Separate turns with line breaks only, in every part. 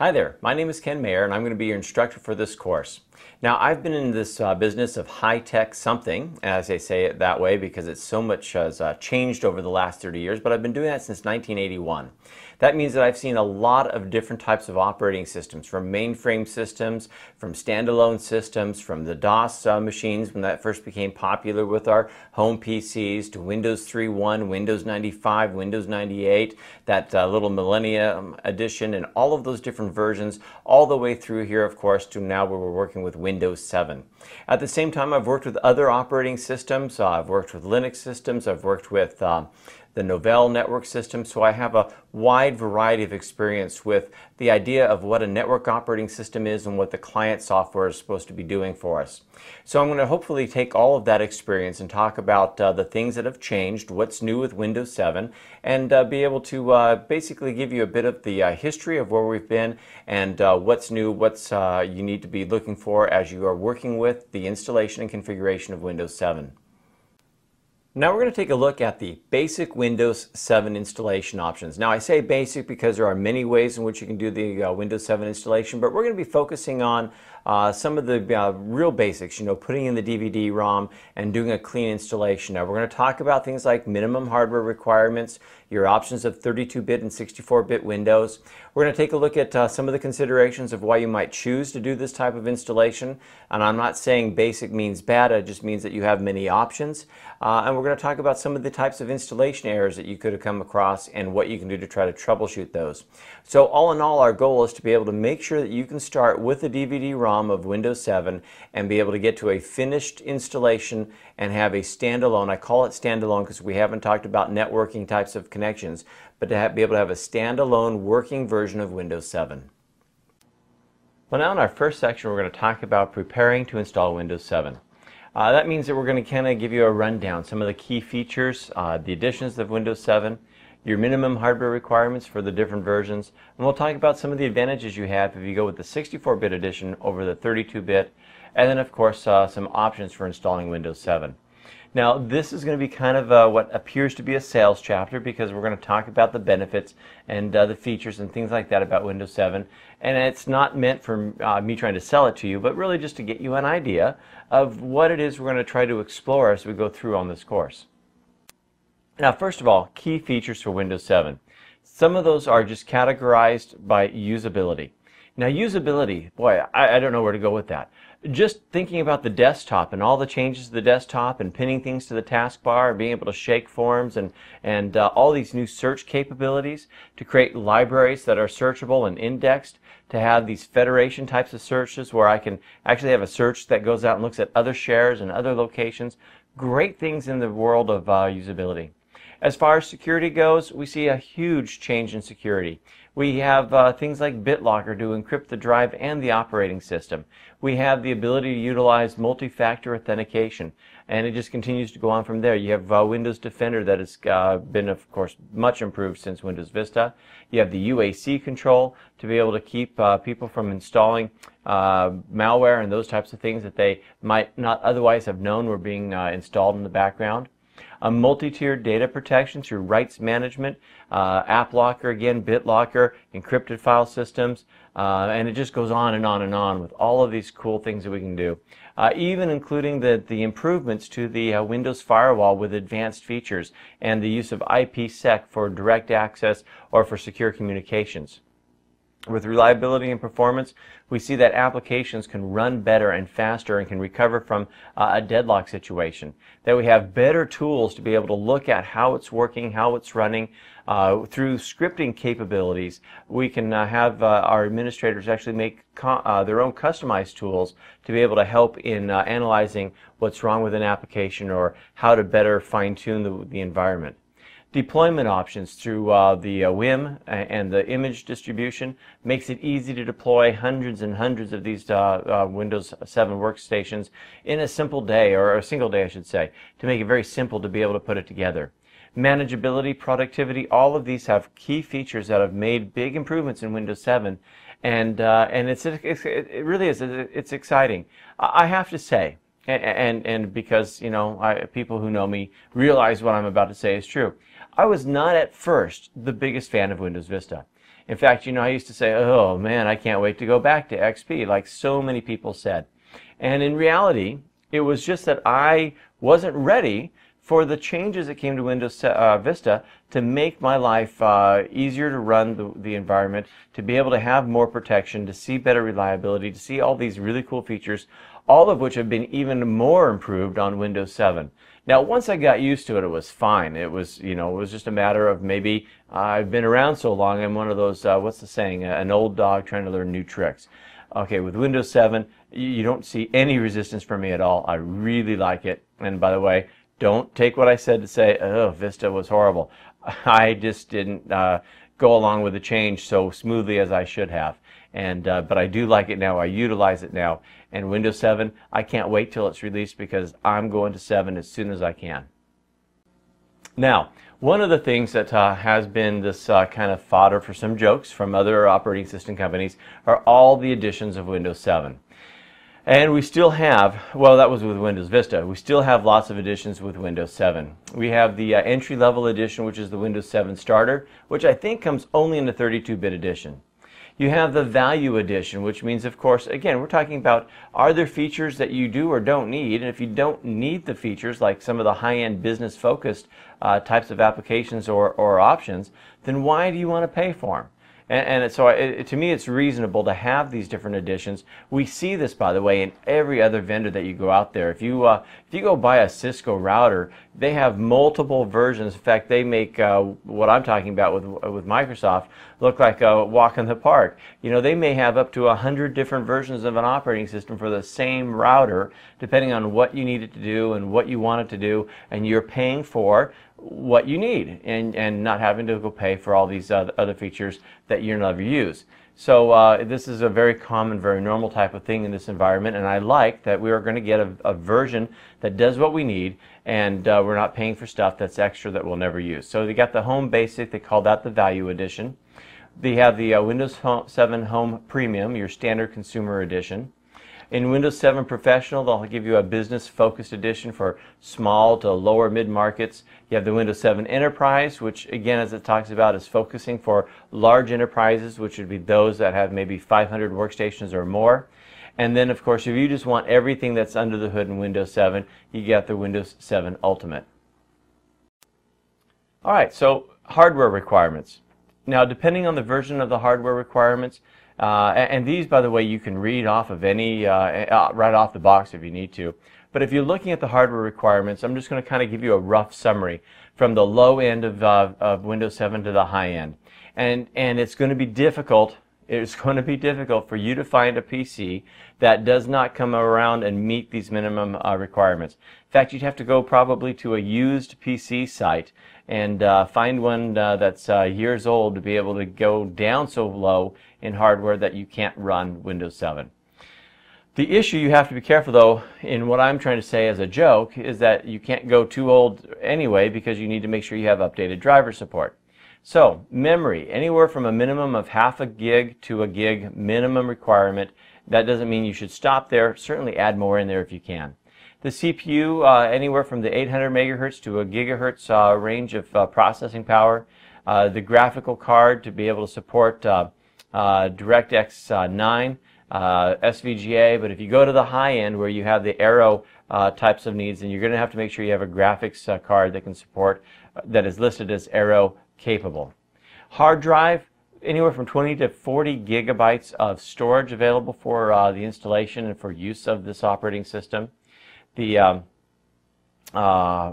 Hi there, my name is Ken Mayer and I'm going to be your instructor for this course. Now I've been in this uh, business of high-tech something, as they say it that way because it's so much has uh, changed over the last 30 years, but I've been doing that since 1981. That means that I've seen a lot of different types of operating systems, from mainframe systems, from standalone systems, from the DOS uh, machines when that first became popular with our home PCs, to Windows 3.1, Windows 95, Windows 98, that uh, little Millennium edition, and all of those different versions, all the way through here, of course, to now where we're working with Windows 7. At the same time, I've worked with other operating systems. Uh, I've worked with Linux systems. I've worked with uh, the Novell network system, so I have a wide variety of experience with the idea of what a network operating system is and what the client software is supposed to be doing for us. So I'm going to hopefully take all of that experience and talk about uh, the things that have changed, what's new with Windows 7, and uh, be able to uh, basically give you a bit of the uh, history of where we've been and uh, what's new, what's uh, you need to be looking for as you are working with the installation and configuration of Windows 7. Now we're going to take a look at the basic Windows 7 installation options. Now I say basic because there are many ways in which you can do the uh, Windows 7 installation, but we're going to be focusing on uh, some of the uh, real basics, you know, putting in the DVD-ROM and doing a clean installation. Now we're going to talk about things like minimum hardware requirements, your options of 32-bit and 64-bit Windows. We're going to take a look at uh, some of the considerations of why you might choose to do this type of installation. And I'm not saying basic means bad, it just means that you have many options. Uh, and we're going to talk about some of the types of installation errors that you could have come across and what you can do to try to troubleshoot those. So all in all, our goal is to be able to make sure that you can start with a DVD-ROM of Windows 7 and be able to get to a finished installation and have a standalone, I call it standalone because we haven't talked about networking types of connections, but to have, be able to have a standalone working version of Windows 7. Well, now in our first section, we're going to talk about preparing to install Windows 7. Uh, that means that we're going to kind of give you a rundown, some of the key features, uh, the additions of Windows 7, your minimum hardware requirements for the different versions, and we'll talk about some of the advantages you have if you go with the 64-bit edition over the 32-bit, and then of course uh, some options for installing Windows 7. Now, this is going to be kind of uh, what appears to be a sales chapter because we're going to talk about the benefits and uh, the features and things like that about Windows 7. And it's not meant for uh, me trying to sell it to you, but really just to get you an idea of what it is we're going to try to explore as we go through on this course. Now, first of all, key features for Windows 7. Some of those are just categorized by usability. Now, usability, boy, I, I don't know where to go with that just thinking about the desktop and all the changes to the desktop and pinning things to the taskbar, and being able to shake forms and, and uh, all these new search capabilities to create libraries that are searchable and indexed, to have these federation types of searches where I can actually have a search that goes out and looks at other shares and other locations. Great things in the world of uh, usability. As far as security goes, we see a huge change in security. We have uh, things like BitLocker to encrypt the drive and the operating system. We have the ability to utilize multi-factor authentication, and it just continues to go on from there. You have uh, Windows Defender that has uh, been, of course, much improved since Windows Vista. You have the UAC control to be able to keep uh, people from installing uh, malware and those types of things that they might not otherwise have known were being uh, installed in the background a multi-tiered data protection through rights management, uh, app locker again, BitLocker, encrypted file systems, uh, and it just goes on and on and on with all of these cool things that we can do. Uh, even including the, the improvements to the uh, Windows firewall with advanced features and the use of IPsec for direct access or for secure communications. With reliability and performance, we see that applications can run better and faster and can recover from uh, a deadlock situation. That we have better tools to be able to look at how it's working, how it's running. Uh, through scripting capabilities, we can uh, have uh, our administrators actually make uh, their own customized tools to be able to help in uh, analyzing what's wrong with an application or how to better fine-tune the, the environment deployment options through uh, the uh, WIM and the image distribution makes it easy to deploy hundreds and hundreds of these uh, uh, Windows 7 workstations in a simple day, or a single day I should say, to make it very simple to be able to put it together. Manageability, productivity, all of these have key features that have made big improvements in Windows 7 and uh, and it's, it's, it really is it's exciting. I have to say, and and, and because you know I, people who know me realize what I'm about to say is true. I was not at first the biggest fan of Windows Vista. In fact, you know, I used to say, oh man, I can't wait to go back to XP, like so many people said. And in reality, it was just that I wasn't ready for the changes that came to Windows uh, Vista to make my life uh, easier to run the, the environment, to be able to have more protection, to see better reliability, to see all these really cool features, all of which have been even more improved on Windows 7. Now, once I got used to it, it was fine. It was, you know, it was just a matter of maybe uh, I've been around so long. I'm one of those, uh, what's the saying, an old dog trying to learn new tricks. Okay, with Windows 7, you don't see any resistance from me at all. I really like it. And by the way, don't take what I said to say, oh, Vista was horrible. I just didn't uh, go along with the change so smoothly as I should have. And uh, but I do like it now. I utilize it now. And Windows 7, I can't wait till it's released because I'm going to 7 as soon as I can. Now, one of the things that uh, has been this uh, kind of fodder for some jokes from other operating system companies are all the additions of Windows 7. And we still have, well, that was with Windows Vista. We still have lots of editions with Windows 7. We have the uh, entry-level edition, which is the Windows 7 Starter, which I think comes only in the 32-bit edition. You have the Value Edition, which means, of course, again, we're talking about are there features that you do or don't need? And if you don't need the features, like some of the high-end business-focused uh, types of applications or, or options, then why do you want to pay for them? And, and so it, to me, it's reasonable to have these different editions. We see this, by the way, in every other vendor that you go out there. If you, uh, if you go buy a Cisco router, they have multiple versions. In fact, they make uh, what I'm talking about with, with Microsoft look like a walk in the park. You know, they may have up to a hundred different versions of an operating system for the same router, depending on what you need it to do and what you want it to do, and you're paying for what you need and, and not having to go pay for all these other, features that you never use. So uh, this is a very common, very normal type of thing in this environment, and I like that we are going to get a, a version that does what we need, and uh, we're not paying for stuff that's extra that we'll never use. So they got the Home Basic, they call that the Value Edition. They have the uh, Windows 7 Home Premium, your standard consumer edition. In Windows 7 Professional, they'll give you a business-focused edition for small to lower mid-markets. You have the Windows 7 Enterprise, which again, as it talks about, is focusing for large enterprises, which would be those that have maybe 500 workstations or more. And then, of course, if you just want everything that's under the hood in Windows 7, you get the Windows 7 Ultimate. All right, so hardware requirements. Now, depending on the version of the hardware requirements, uh, and these, by the way, you can read off of any, uh, uh, right off the box if you need to. But if you're looking at the hardware requirements, I'm just going to kind of give you a rough summary from the low end of, uh, of Windows 7 to the high end. And, and it's going to be difficult it's going to be difficult for you to find a PC that does not come around and meet these minimum uh, requirements. In fact, you'd have to go probably to a used PC site and uh, find one uh, that's uh, years old to be able to go down so low in hardware that you can't run Windows 7. The issue you have to be careful though in what I'm trying to say as a joke is that you can't go too old anyway because you need to make sure you have updated driver support. So memory, anywhere from a minimum of half a gig to a gig minimum requirement. That doesn't mean you should stop there. Certainly add more in there if you can. The CPU, uh, anywhere from the 800 megahertz to a gigahertz uh, range of uh, processing power. Uh, the graphical card to be able to support uh, uh, DirectX 9, SVGA, but if you go to the high end where you have the Aero types of needs, then you're going to have to make sure you have a graphics card that can support, that is listed as Aero capable. Hard drive, anywhere from 20 to 40 gigabytes of storage available for uh, the installation and for use of this operating system. The um, uh,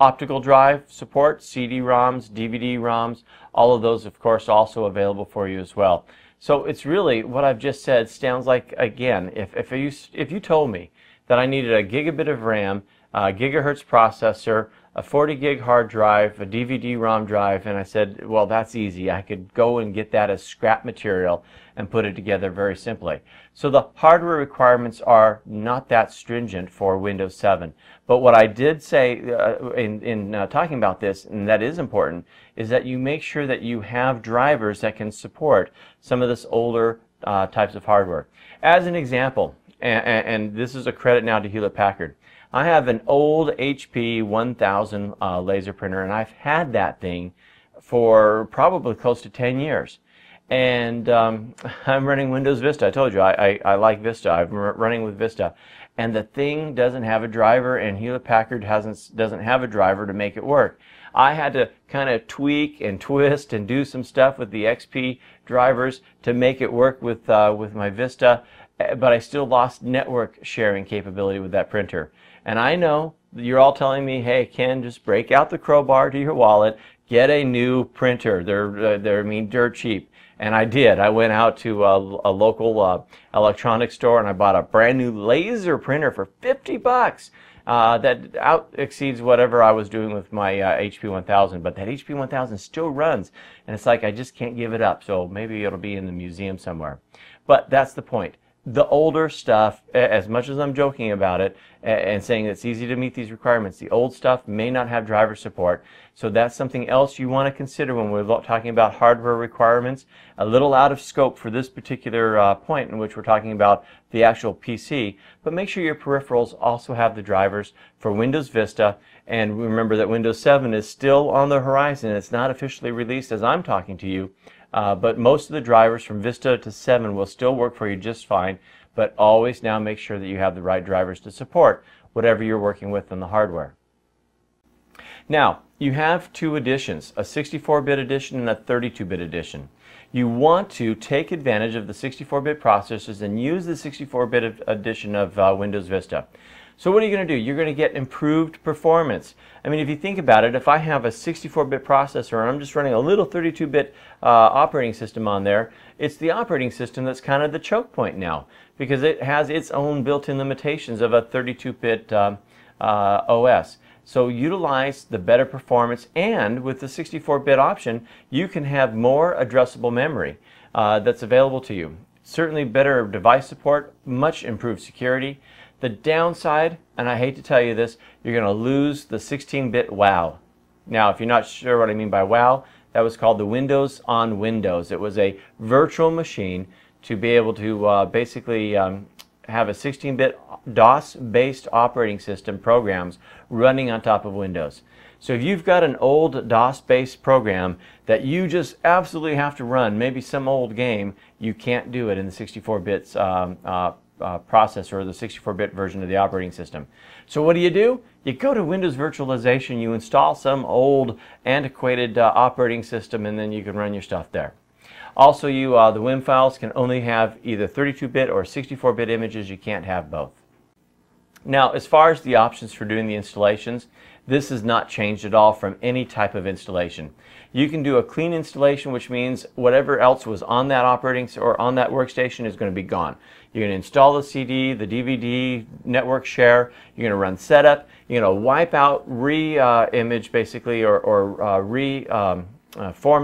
optical drive support, CD-ROMs, DVD-ROMs, all of those, of course, also available for you as well. So it's really, what I've just said sounds like, again, if, if, you, if you told me that I needed a gigabit of RAM, a gigahertz processor, a 40 gig hard drive, a DVD-ROM drive, and I said, well, that's easy. I could go and get that as scrap material and put it together very simply. So the hardware requirements are not that stringent for Windows 7. But what I did say uh, in, in uh, talking about this, and that is important, is that you make sure that you have drivers that can support some of this older uh, types of hardware. As an example, and, and this is a credit now to Hewlett-Packard, I have an old HP 1000 uh, laser printer, and I've had that thing for probably close to 10 years. and um, I'm running Windows Vista. I told you I, I, I like Vista. I'm running with Vista, and the thing doesn't have a driver, and Hewlett Packard hasn't doesn't have a driver to make it work. I had to kind of tweak and twist and do some stuff with the XP drivers to make it work with uh, with my Vista, eh, but I still lost network sharing capability with that printer. And I know you're all telling me, hey, Ken, just break out the crowbar to your wallet, get a new printer. They're, uh, they're I mean, dirt cheap. And I did. I went out to a, a local uh, electronics store and I bought a brand new laser printer for 50 bucks. Uh, that out exceeds whatever I was doing with my uh, HP 1000, but that HP 1000 still runs, and it's like I just can't give it up. So maybe it'll be in the museum somewhere. But that's the point the older stuff, as much as I'm joking about it and saying it's easy to meet these requirements, the old stuff may not have driver support. So that's something else you want to consider when we're talking about hardware requirements. A little out of scope for this particular uh, point in which we're talking about the actual PC, but make sure your peripherals also have the drivers for Windows Vista. And remember that Windows 7 is still on the horizon. It's not officially released as I'm talking to you. Uh, but most of the drivers from Vista to 7 will still work for you just fine, but always now make sure that you have the right drivers to support whatever you're working with in the hardware. Now, you have two editions, a 64-bit edition and a 32-bit edition. You want to take advantage of the 64-bit processors and use the 64-bit edition of uh, Windows Vista. So what are you going to do? You're going to get improved performance. I mean, if you think about it, if I have a 64-bit processor and I'm just running a little 32-bit uh, operating system on there, it's the operating system that's kind of the choke point now because it has its own built-in limitations of a 32-bit um, uh, OS. So utilize the better performance and with the 64-bit option, you can have more addressable memory uh, that's available to you. Certainly better device support, much improved security. The downside, and I hate to tell you this, you're going to lose the 16-bit WOW. Now, if you're not sure what I mean by WOW, that was called the Windows on Windows. It was a virtual machine to be able to uh, basically um, have a 16-bit DOS-based operating system programs running on top of Windows. So if you've got an old DOS-based program that you just absolutely have to run, maybe some old game, you can't do it in the 64 bits um, uh, uh, processor, the 64-bit version of the operating system. So what do you do? You go to Windows Virtualization, you install some old antiquated uh, operating system, and then you can run your stuff there. Also, you uh, the WIM files can only have either 32-bit or 64-bit images. You can't have both. Now, as far as the options for doing the installations, this is not changed at all from any type of installation. You can do a clean installation, which means whatever else was on that operating or on that workstation is going to be gone. You're going to install the CD, the DVD, network share. You're going to run setup. You're going to wipe out, re-image uh, basically, or, or uh, re-format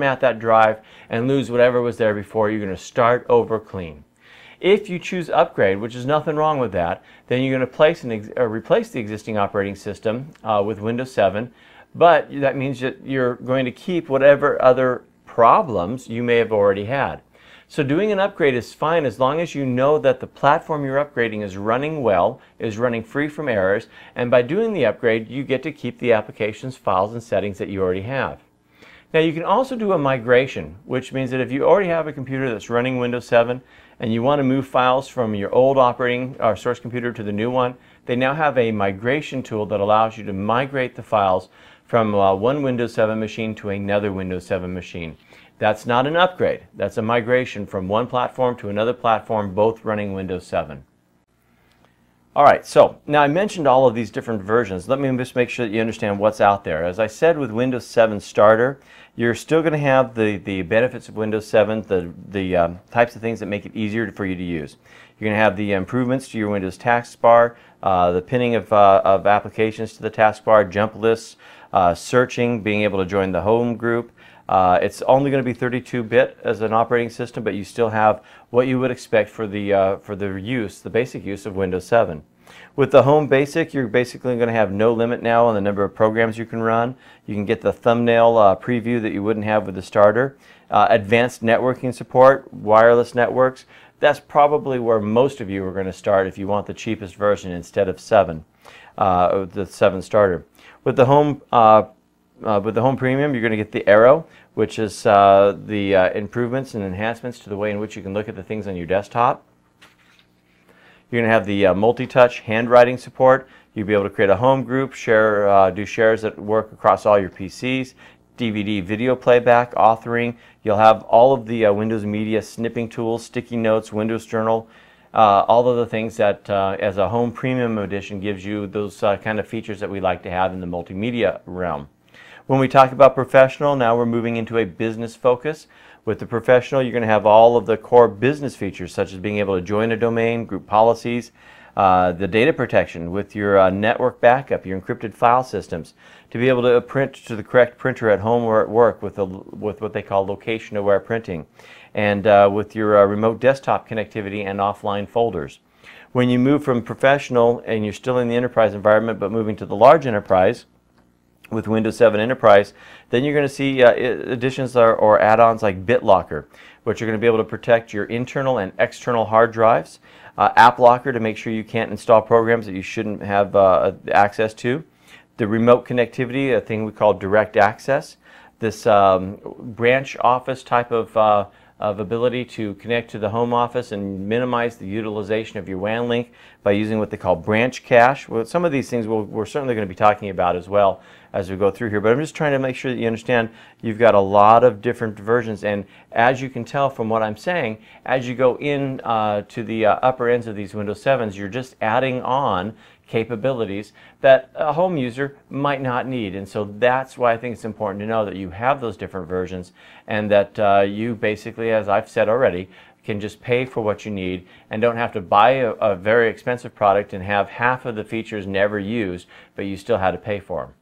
um, uh, that drive and lose whatever was there before. You're going to start over clean. If you choose upgrade, which is nothing wrong with that, then you're going to place an replace the existing operating system uh, with Windows 7, but that means that you're going to keep whatever other problems you may have already had. So doing an upgrade is fine as long as you know that the platform you're upgrading is running well, is running free from errors, and by doing the upgrade, you get to keep the application's files and settings that you already have. Now you can also do a migration, which means that if you already have a computer that's running Windows 7 and you want to move files from your old operating or source computer to the new one, they now have a migration tool that allows you to migrate the files from uh, one Windows 7 machine to another Windows 7 machine. That's not an upgrade. That's a migration from one platform to another platform, both running Windows 7. All right, so now I mentioned all of these different versions. Let me just make sure that you understand what's out there. As I said with Windows 7 Starter, you're still going to have the, the benefits of Windows 7, the, the um, types of things that make it easier for you to use. You're going to have the improvements to your Windows taskbar, uh, the pinning of, uh, of applications to the taskbar, jump lists, uh, searching, being able to join the home group, uh, it's only going to be 32-bit as an operating system, but you still have what you would expect for the uh, for the use, the basic use of Windows 7. With the Home Basic, you're basically going to have no limit now on the number of programs you can run. You can get the thumbnail uh, preview that you wouldn't have with the starter. Uh, advanced networking support, wireless networks. That's probably where most of you are going to start if you want the cheapest version instead of 7, uh, the 7 starter. With the Home uh, uh, with the Home Premium, you're going to get the Aero, which is uh, the uh, improvements and enhancements to the way in which you can look at the things on your desktop. You're going to have the uh, multi-touch handwriting support. You'll be able to create a home group, share, uh, do shares that work across all your PCs, DVD video playback, authoring. You'll have all of the uh, Windows Media snipping tools, sticky notes, Windows Journal, uh, all of the things that uh, as a home premium edition gives you those uh, kind of features that we like to have in the multimedia realm. When we talk about professional, now we're moving into a business focus. With the professional, you're going to have all of the core business features such as being able to join a domain, group policies, uh, the data protection with your uh, network backup, your encrypted file systems, to be able to print to the correct printer at home or at work with, a, with what they call location-aware printing, and uh, with your uh, remote desktop connectivity and offline folders. When you move from professional and you're still in the enterprise environment but moving to the large enterprise, with Windows 7 Enterprise, then you're going to see uh, additions or, or add-ons like BitLocker, which are going to be able to protect your internal and external hard drives uh, App Locker to make sure you can't install programs that you shouldn't have uh, access to. The remote connectivity, a thing we call direct access. This um, branch office type of, uh, of ability to connect to the home office and minimize the utilization of your WAN link by using what they call branch cache. Well, some of these things we we are certainly going to be talking about as well as we go through here. But I'm just trying to make sure that you understand you've got a lot of different versions. And as you can tell from what I'm saying, as you go in uh, to the uh, upper ends of these Windows 7s, you're just adding on capabilities that a home user might not need. And so that's why I think it's important to know that you have those different versions and that uh, you basically, as I've said already, can just pay for what you need and don't have to buy a, a very expensive product and have half of the features never used, but you still had to pay for them.